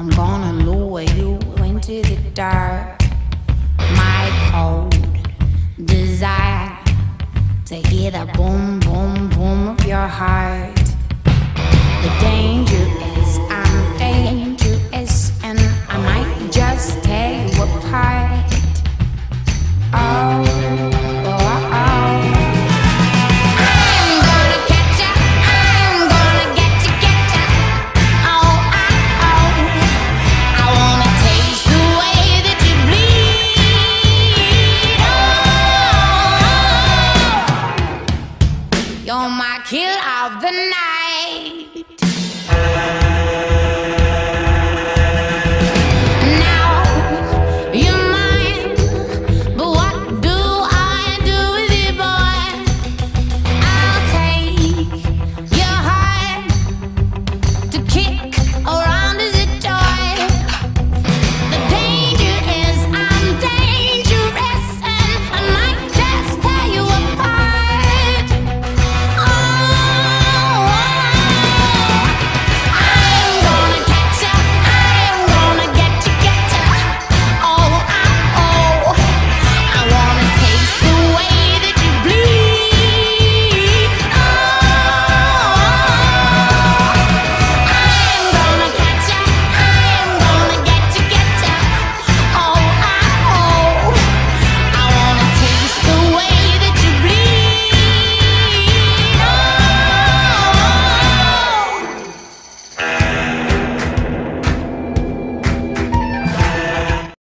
I'm gonna lure you into the dark. My cold desire to hear the boom, boom, boom of your heart. The danger. the night.